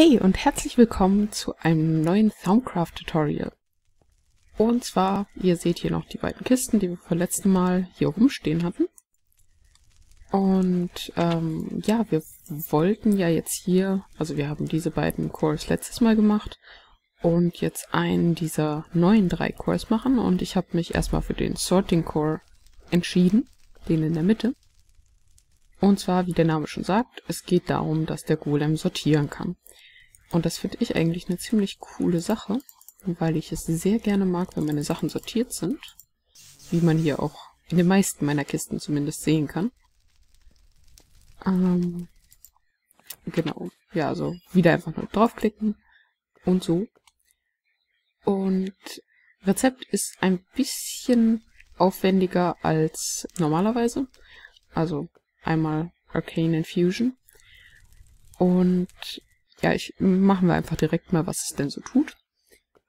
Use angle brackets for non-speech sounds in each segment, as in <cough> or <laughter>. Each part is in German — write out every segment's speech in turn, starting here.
Hey und herzlich willkommen zu einem neuen Thaumcraft-Tutorial. Und zwar, ihr seht hier noch die beiden Kisten, die wir vom letzten Mal hier rumstehen hatten. Und ähm, ja, wir wollten ja jetzt hier, also wir haben diese beiden Cores letztes Mal gemacht und jetzt einen dieser neuen drei Cores machen. Und ich habe mich erstmal für den Sorting Core entschieden, den in der Mitte. Und zwar, wie der Name schon sagt, es geht darum, dass der Golem sortieren kann. Und das finde ich eigentlich eine ziemlich coole Sache, weil ich es sehr gerne mag, wenn meine Sachen sortiert sind. Wie man hier auch in den meisten meiner Kisten zumindest sehen kann. Ähm, genau. Ja, also wieder einfach nur draufklicken und so. Und Rezept ist ein bisschen aufwendiger als normalerweise. Also einmal Arcane Infusion. Und ja, ich machen wir einfach direkt mal, was es denn so tut.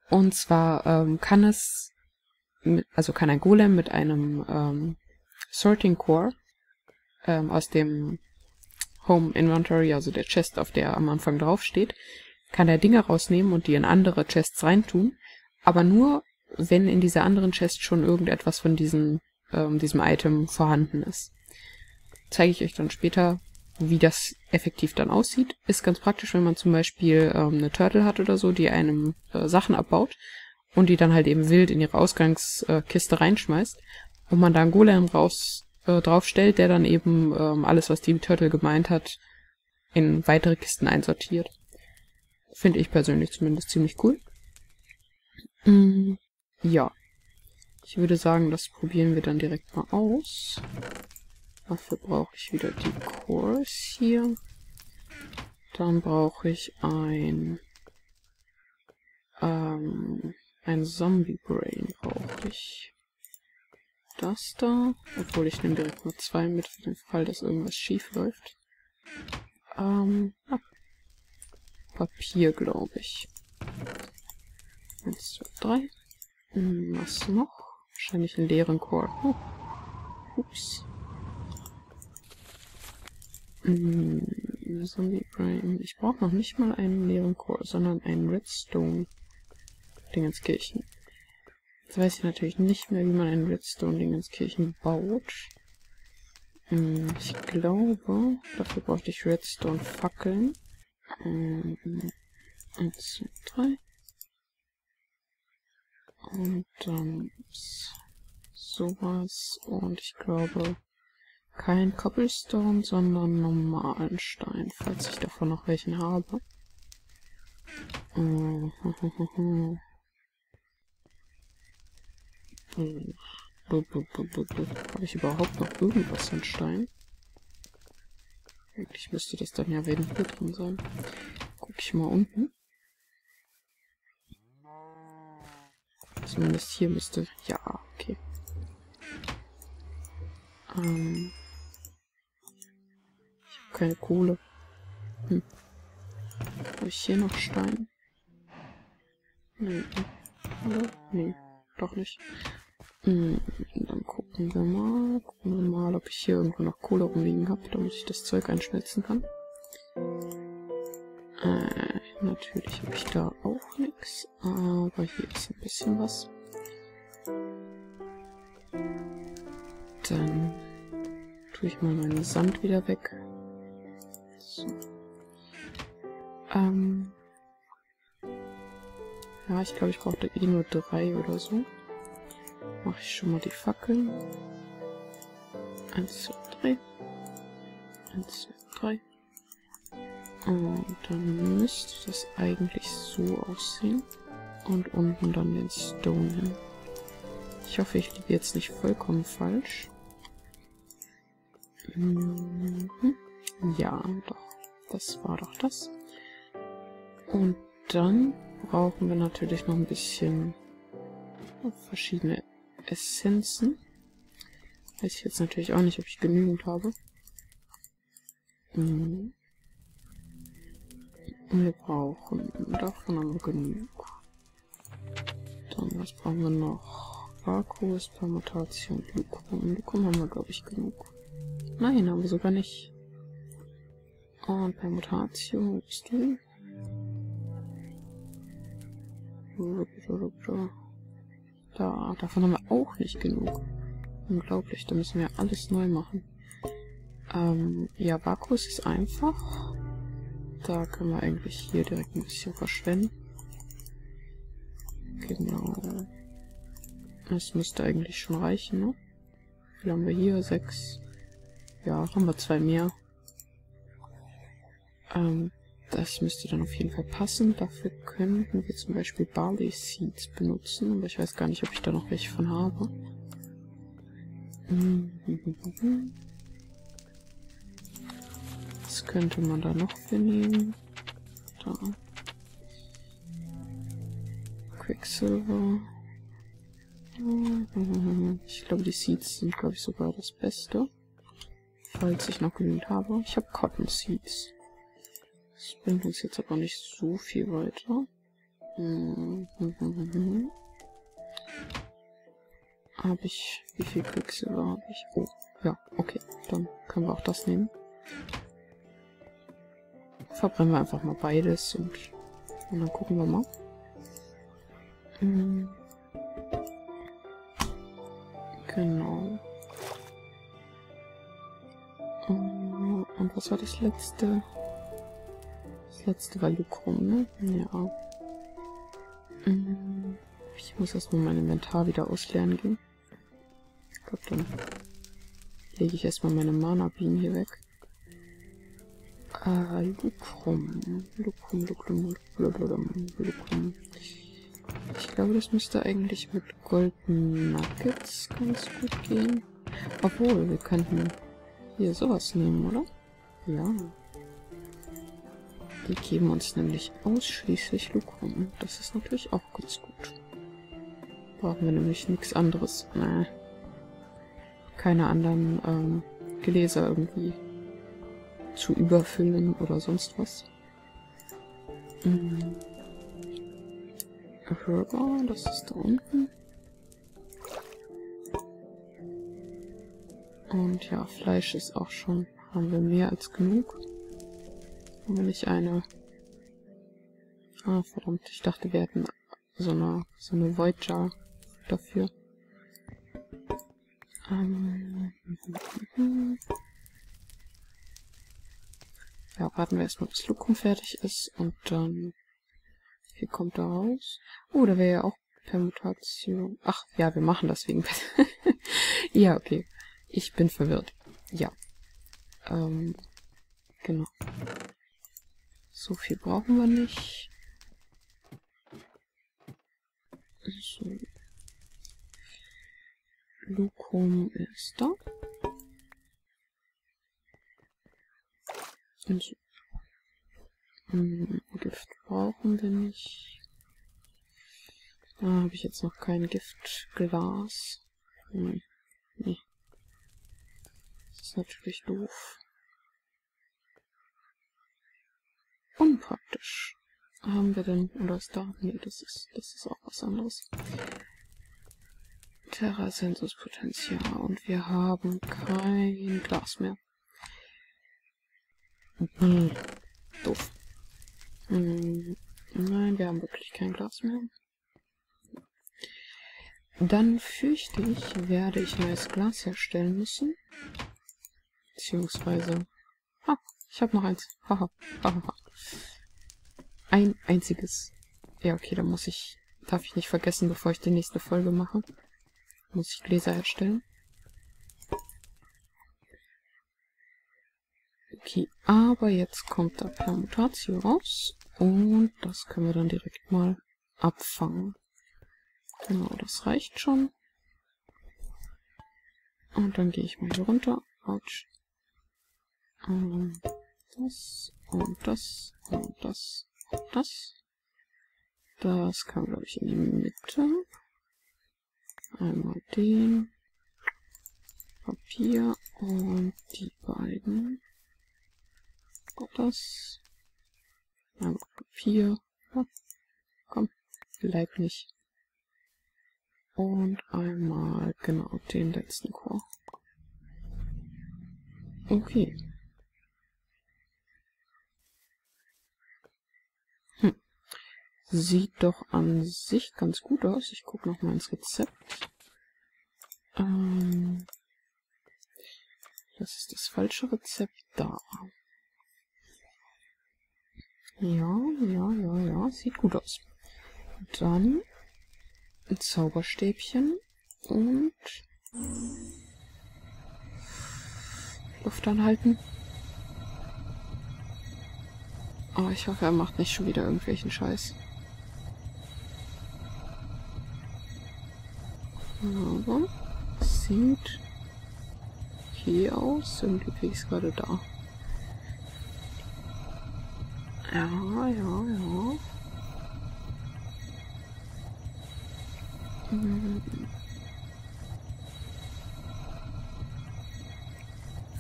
Und zwar ähm, kann es, mit, also kann ein Golem mit einem ähm, Sorting Core ähm, aus dem Home Inventory, also der Chest, auf der am Anfang draufsteht, kann er Dinge rausnehmen und die in andere Chests reintun, aber nur, wenn in dieser anderen Chest schon irgendetwas von diesem, ähm, diesem Item vorhanden ist zeige ich euch dann später, wie das effektiv dann aussieht. Ist ganz praktisch, wenn man zum Beispiel ähm, eine Turtle hat oder so, die einem äh, Sachen abbaut und die dann halt eben wild in ihre Ausgangskiste reinschmeißt und man da einen Golem raus äh, draufstellt, der dann eben ähm, alles, was die Turtle gemeint hat, in weitere Kisten einsortiert. Finde ich persönlich zumindest ziemlich cool. Mm, ja. Ich würde sagen, das probieren wir dann direkt mal aus. Dafür brauche ich wieder die Cores hier. Dann brauche ich ein ähm, ein Zombie Brain brauche ich. Das da, obwohl ich nehme direkt nur zwei mit für den Fall, dass irgendwas schief läuft. Ähm, ah, Papier, glaube ich. Eins, zwei, drei. Hm, was noch? Wahrscheinlich einen leeren Core. Oh. Ups. Hm. Ich brauche noch nicht mal einen leeren Core, sondern einen Redstone Dingenskirchen. Jetzt weiß ich natürlich nicht mehr, wie man einen Redstone Dingenskirchen baut. Hm, ich glaube, dafür bräuchte ich Redstone Fackeln. Ähm, eins, zwei, drei. Und dann sowas. Und ich glaube, kein Cobblestone, sondern normalen Stein, falls ich davon noch welchen habe. Habe ich überhaupt noch irgendwas an Stein? Eigentlich müsste das dann ja wieder hier drin sein. Guck ich mal unten. Zumindest hier müsste... Ja, okay. Ähm, keine Kohle. Hm. Habe ich hier noch Stein? Nee. Oder? Nee, doch nicht. Hm, dann gucken wir mal. Gucken wir mal, ob ich hier irgendwo noch Kohle rumliegen habe, damit ich das Zeug einschmelzen kann. Äh, natürlich habe ich da auch nichts. Aber hier ist ein bisschen was. Dann tue ich mal meinen Sand wieder weg. So. Ähm. Ja, ich glaube, ich brauchte eh nur drei oder so. Mache ich schon mal die Fackeln. Eins, zwei, drei. Eins, zwei, drei. Und dann müsste das eigentlich so aussehen. Und unten dann den Stone hin. Ich hoffe, ich liege jetzt nicht vollkommen falsch. Mhm. Ja, doch. Das war doch das. Und dann brauchen wir natürlich noch ein bisschen verschiedene Essenzen. Weiß ich jetzt natürlich auch nicht, ob ich genügend habe. Mhm. Wir brauchen, davon haben wir genug. Dann, was brauchen wir noch? Vakuus, Permutation, Lukum. Lukum haben wir, glaube ich, genug. Nein, haben wir sogar nicht. Und bei Mutation bist du. Da, davon haben wir auch nicht genug. Unglaublich, da müssen wir alles neu machen. Ähm, ja, Vakus ist einfach. Da können wir eigentlich hier direkt ein bisschen verschwenden. Genau. Das müsste eigentlich schon reichen, ne? Wie viel haben wir hier? Sechs. Ja, haben wir zwei mehr. Ähm, das müsste dann auf jeden Fall passen. Dafür könnten wir zum Beispiel Barley Seeds benutzen. Aber ich weiß gar nicht, ob ich da noch welche von habe. Was könnte man da noch für nehmen? Da. Quicksilver. Ich glaube, die Seeds sind, glaube ich, sogar das Beste. Falls ich noch genügend habe. Ich habe Cotton Seeds. Das bringt uns jetzt aber nicht so viel weiter. Habe ich... Wie viel Quicksilver habe ich? Oh, ja, okay. Dann können wir auch das nehmen. Verbrennen wir einfach mal beides und, und dann gucken wir mal. Mhm. Genau. Und was war das letzte? Letzte war Lucrum, ne? Ja. Mm, ich muss erstmal mein Inventar wieder ausleeren gehen. Ich glaube, dann lege ich erstmal meine Mana-Beam hier weg. Ah, Lucrum. Lucrum, Lucrum, Lucrum, Lucrum. Ich glaube, das müsste eigentlich mit Golden Nuggets ganz gut gehen. Obwohl, wir könnten hier sowas nehmen, oder? Ja. Die geben uns nämlich ausschließlich Lucrum. Das ist natürlich auch ganz gut. Brauchen wir nämlich nichts anderes. Nee. Keine anderen ähm, Gläser irgendwie zu überfüllen oder sonst was. Mhm. Burger, das ist da unten. Und ja, Fleisch ist auch schon, haben wir mehr als genug. Wir nicht eine... Ah, verdammt, ich dachte, wir hätten so eine, so eine Void Jar dafür. Ähm, ja, warten wir erstmal, bis Lukum fertig ist und dann... Wie kommt da raus? Oh, da wäre ja auch Permutation. Ach, ja, wir machen das wegen... <laughs> ja, okay. Ich bin verwirrt. Ja. Ähm, genau. So viel brauchen wir nicht. So. Lukum ist da. Und. Hm, Gift brauchen wir nicht. Da habe ich jetzt noch kein Giftglas. Hm, nee ist natürlich doof. Unpraktisch. Haben wir denn, oder ist da? Nee, das ist, das ist auch was anderes. Terra Sensus Potenzial und wir haben kein Glas mehr. Hm. Doof. Hm. Nein, wir haben wirklich kein Glas mehr. Dann fürchte ich, werde ich neues Glas herstellen müssen. Beziehungsweise... Ah, ich habe noch eins. Haha. Ein einziges. Ja, okay, dann muss ich... Darf ich nicht vergessen, bevor ich die nächste Folge mache. Muss ich Gläser herstellen. Okay, aber jetzt kommt da Permutatio raus. Und das können wir dann direkt mal abfangen. Genau, das reicht schon. Und dann gehe ich mal hier runter. Autsch. Ähm, das und das und das und das. Das kann, glaube ich, in die Mitte. Einmal den. Papier und die beiden. Das. Einmal Papier. Ja, komm, bleib nicht. Und einmal, genau, den letzten Chor. Okay. Sieht doch an sich ganz gut aus. Ich gucke noch mal ins Rezept. Ähm, das ist das falsche Rezept da. Ja, ja, ja, ja. Sieht gut aus. Dann ein Zauberstäbchen und Luft anhalten. Oh, ich hoffe, er macht nicht schon wieder irgendwelchen Scheiß. Aber sieht okay aus. Irgendwie kriege ich es gerade da. Ja, ja, ja.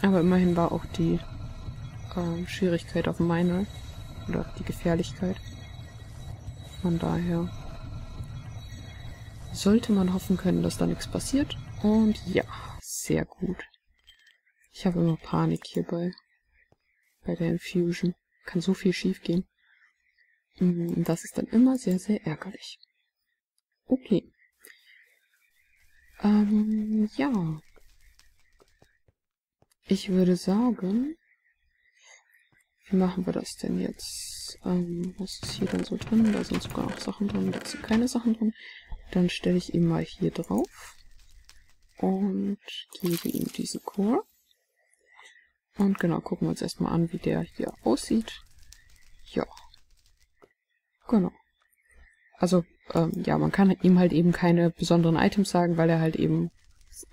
Aber immerhin war auch die äh, Schwierigkeit auf Minor. Oder die Gefährlichkeit. Von daher sollte man hoffen können, dass da nichts passiert. Und ja, sehr gut. Ich habe immer Panik hierbei. Bei der Infusion. Kann so viel schief gehen. Mm, das ist dann immer sehr, sehr ärgerlich. Okay. Ähm, ja. Ich würde sagen, wie machen wir das denn jetzt? Ähm, was ist hier dann so drin? Da sind sogar noch Sachen drin, da sind keine Sachen drin. Dann stelle ich ihn mal hier drauf und gebe ihm diesen Core. Und genau, gucken wir uns erstmal an, wie der hier aussieht. Ja. Genau. Also, ähm, ja, man kann ihm halt eben keine besonderen Items sagen, weil er halt eben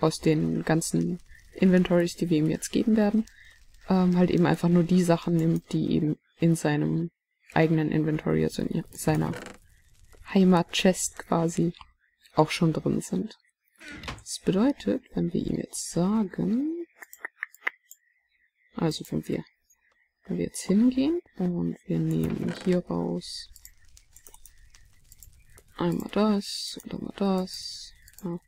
aus den ganzen Inventories, die wir ihm jetzt geben werden, ähm, halt eben einfach nur die Sachen nimmt, die eben in seinem eigenen Inventory, also in seiner Heimat-Chest quasi, auch schon drin sind. Das bedeutet, wenn wir ihm jetzt sagen, also wenn wir, wenn wir jetzt hingehen und wir nehmen hier raus einmal das und einmal das. Ja,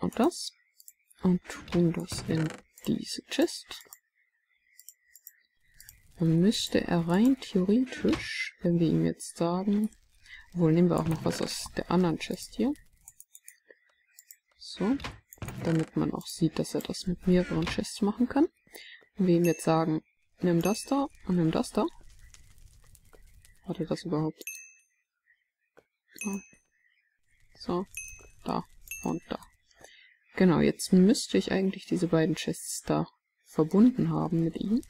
und das. Und tun das in diese Chest, dann müsste er rein theoretisch, wenn wir ihm jetzt sagen, wohl nehmen wir auch noch was aus der anderen Chest hier. So, damit man auch sieht, dass er das mit mehreren Chests machen kann. Wenn wir ihm jetzt sagen, nimm das da und nimm das da. Hat er das überhaupt? So, so da und da. Genau, jetzt müsste ich eigentlich diese beiden Chests da verbunden haben mit ihm.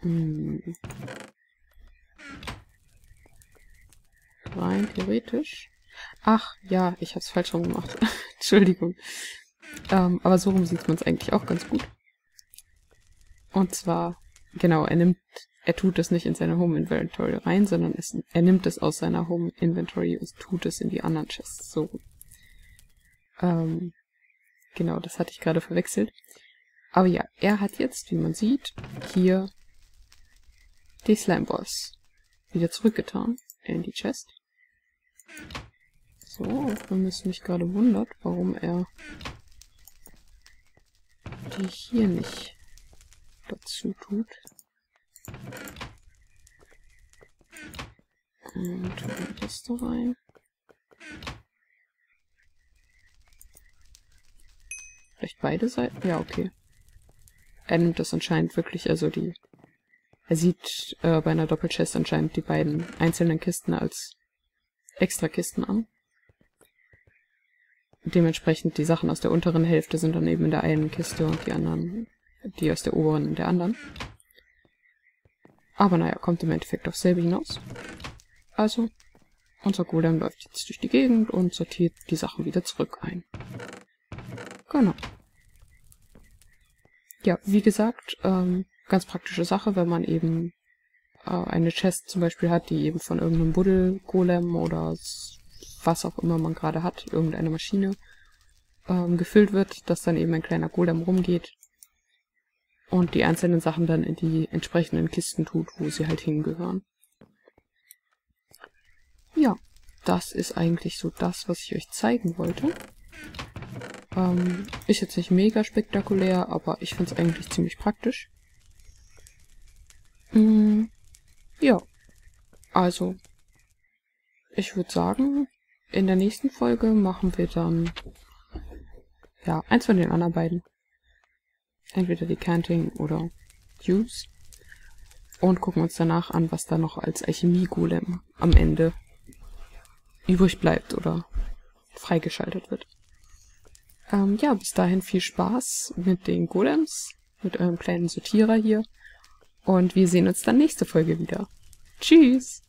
Hm. Rein theoretisch. Ach, ja, ich habe es falsch rum gemacht. <laughs> Entschuldigung. Ähm, aber so rum sieht man es eigentlich auch ganz gut. Und zwar, genau, er nimmt, er tut es nicht in seine Home Inventory rein, sondern es, er nimmt es aus seiner Home Inventory und tut es in die anderen Chests. So. Ähm, genau, das hatte ich gerade verwechselt. Aber ja, er hat jetzt, wie man sieht, hier die Slime Balls wieder zurückgetan in die Chest. So, wenn es mich gerade wundert, warum er die hier nicht dazu tut. Und das da rein. Vielleicht beide Seiten? Ja, okay. Er nimmt das anscheinend wirklich, also die... Er sieht äh, bei einer Doppelchest anscheinend die beiden einzelnen Kisten als extra Kisten an. Dementsprechend die Sachen aus der unteren Hälfte sind dann eben in der einen Kiste und die anderen, die aus der oberen in der anderen. Aber naja, kommt im Endeffekt auf selbe hinaus. Also, unser Golem läuft jetzt durch die Gegend und sortiert die Sachen wieder zurück ein. Genau. Ja, wie gesagt, ähm, ganz praktische Sache, wenn man eben eine Chest zum Beispiel hat, die eben von irgendeinem Buddel-Golem oder was auch immer man gerade hat, irgendeine Maschine, ähm, gefüllt wird, dass dann eben ein kleiner Golem rumgeht und die einzelnen Sachen dann in die entsprechenden Kisten tut, wo sie halt hingehören. Ja, das ist eigentlich so das, was ich euch zeigen wollte. Ähm, ist jetzt nicht mega spektakulär, aber ich finde es eigentlich ziemlich praktisch. Mm, ja, Also, ich würde sagen, in der nächsten Folge machen wir dann ja, eins von den anderen beiden. Entweder Decanting oder Use. Und gucken uns danach an, was da noch als Alchemie-Golem am Ende übrig bleibt oder freigeschaltet wird. Ähm, ja, bis dahin viel Spaß mit den Golems, mit eurem kleinen Sortierer hier. Und wir sehen uns dann nächste Folge wieder. Tschüss!